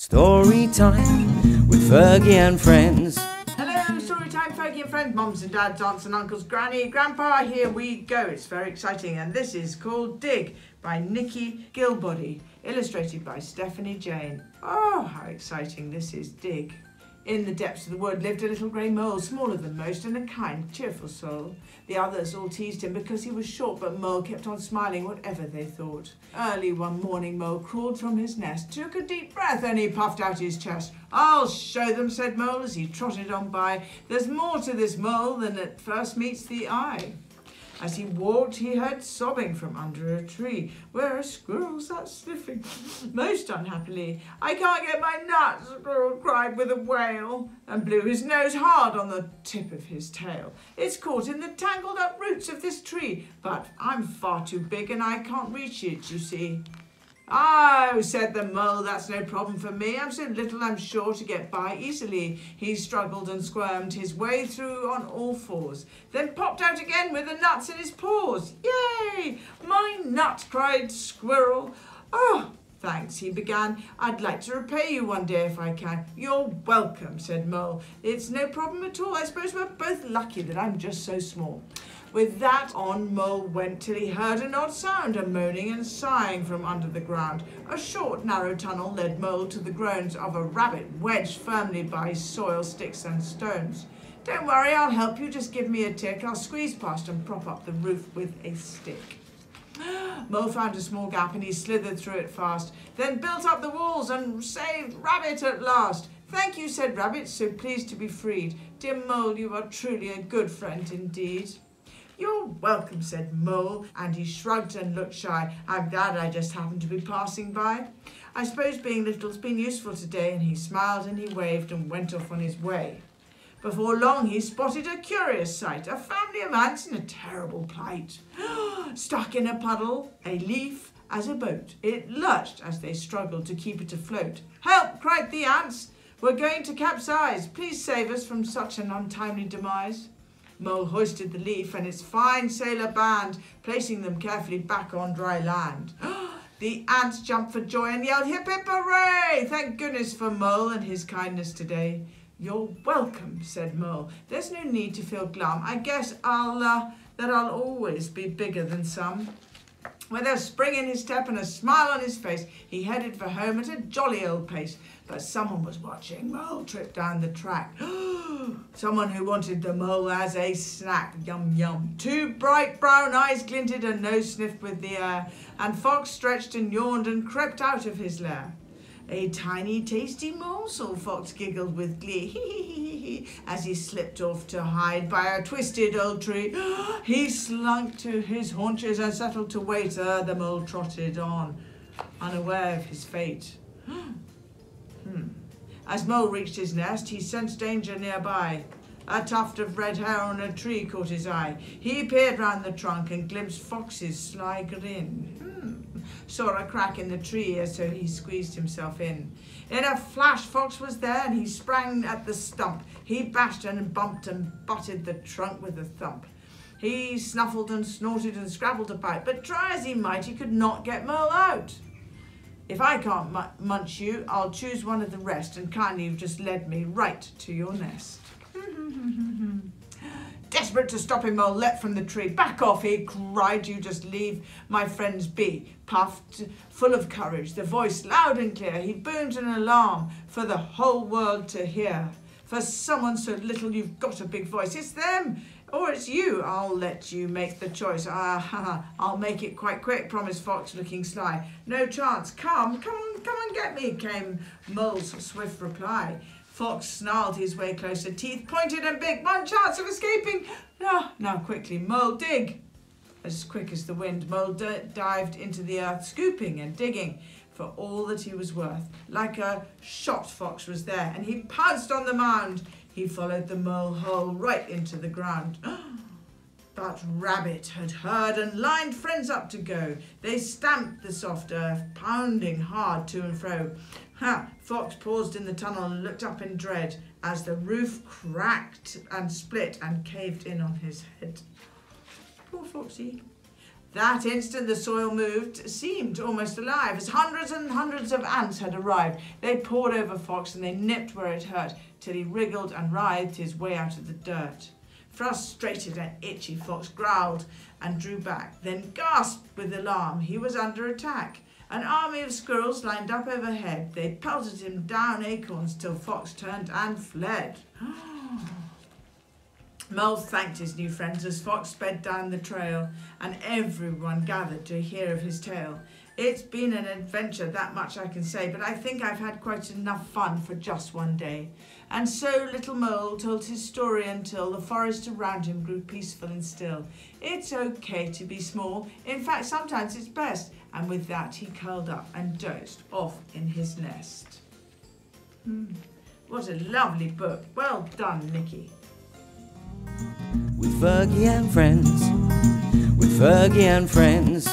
Story time with Fergie and friends. Hello, story time, Fergie and friends, mums and dads, aunts and uncles, granny, grandpa, here we go. It's very exciting and this is called Dig by Nicky Gilbody, illustrated by Stephanie Jane. Oh, how exciting this is, Dig. In the depths of the wood lived a little grey mole, smaller than most and a kind, cheerful soul. The others all teased him because he was short, but Mole kept on smiling whatever they thought. Early one morning, Mole crawled from his nest, took a deep breath, and he puffed out his chest. I'll show them, said Mole as he trotted on by. There's more to this mole than at first meets the eye. As he walked, he heard sobbing from under a tree, where a squirrel sat sniffing most unhappily. I can't get my nut, Squirrel cried with a wail, and blew his nose hard on the tip of his tail. It's caught in the tangled up roots of this tree, but I'm far too big and I can't reach it, you see. Oh, said the mole, that's no problem for me. I'm so little I'm sure to get by easily. He struggled and squirmed his way through on all fours, then popped out again with the nuts in his paws. Yay! My nut, cried Squirrel. Oh, Thanks, he began. I'd like to repay you one day if I can. You're welcome, said Mole. It's no problem at all. I suppose we're both lucky that I'm just so small. With that on Mole went till he heard an odd sound, a moaning and sighing from under the ground. A short, narrow tunnel led Mole to the groans of a rabbit wedged firmly by soil, sticks and stones. Don't worry, I'll help you. Just give me a tick. I'll squeeze past and prop up the roof with a stick. Mole found a small gap and he slithered through it fast, then built up the walls and saved Rabbit at last. Thank you, said Rabbit, so pleased to be freed. Dear Mole, you are truly a good friend indeed. You're welcome, said Mole, and he shrugged and looked shy. I'm glad I just happened to be passing by. I suppose being little's been useful today, and he smiled and he waved and went off on his way. Before long he spotted a curious sight, a family of ants in a terrible plight. Stuck in a puddle, a leaf as a boat. It lurched as they struggled to keep it afloat. Help, cried the ants. We're going to capsize. Please save us from such an untimely demise. Mole hoisted the leaf and its fine sailor band, placing them carefully back on dry land. The ants jumped for joy and yelled, hip hip hooray! Thank goodness for Mole and his kindness today. You're welcome, said Mole. There's no need to feel glum. I guess I'll, uh, that I'll always be bigger than some. With a spring in his step and a smile on his face, he headed for home at a jolly old pace. But someone was watching Mole trip down the track. someone who wanted the mole as a snack. Yum, yum. Two bright brown eyes glinted, and nose sniffed with the air, and Fox stretched and yawned and crept out of his lair. A tiny tasty morsel, Fox giggled with glee, Hee hee hee hee hee as he slipped off to hide by a twisted old tree. he slunk to his haunches and settled to wait ere the mole trotted on, unaware of his fate. hmm. As Mole reached his nest, he sensed danger nearby. A tuft of red hair on a tree caught his eye. He peered round the trunk and glimpsed Fox's sly grin. Hmm. Saw a crack in the tree, so he squeezed himself in. In a flash, Fox was there, and he sprang at the stump. He bashed and bumped and butted the trunk with a thump. He snuffled and snorted and scrabbled about, but try as he might, he could not get Mole out. If I can't munch you, I'll choose one of the rest, and kindly you've just led me right to your nest. Desperate to stop him, Mole leapt from the tree. Back off, he cried, you just leave my friends be. Puffed, full of courage, the voice loud and clear, he boomed an alarm for the whole world to hear. For someone so little, you've got a big voice. It's them, or it's you. I'll let you make the choice. Ah, I'll make it quite quick, promised Fox, looking sly. No chance. Come, come come and get me, came Mole's swift reply. Fox snarled his way closer, teeth pointed and big. One chance of escaping. Now, now quickly, Mole, dig. As quick as the wind, Mole dived into the earth, scooping and digging for all that he was worth. Like a shot, Fox was there, and he pounced on the mound. He followed the mole hole right into the ground. But Rabbit had heard and lined friends up to go. They stamped the soft earth, pounding hard to and fro. Ha! Fox paused in the tunnel and looked up in dread as the roof cracked and split and caved in on his head. Poor Foxy. That instant the soil moved, seemed almost alive, as hundreds and hundreds of ants had arrived. They poured over Fox and they nipped where it hurt, till he wriggled and writhed his way out of the dirt. Frustrated and itchy, Fox growled and drew back, then gasped with alarm. He was under attack. An army of squirrels lined up overhead. They pelted him down acorns till Fox turned and fled. Mole thanked his new friends as Fox sped down the trail, and everyone gathered to hear of his tale. It's been an adventure, that much I can say, but I think I've had quite enough fun for just one day. And so little Mole told his story until the forest around him grew peaceful and still. It's okay to be small. In fact, sometimes it's best. And with that, he curled up and dozed off in his nest. Hmm. What a lovely book. Well done, Nicky. With Fergie and friends, with Fergie and friends.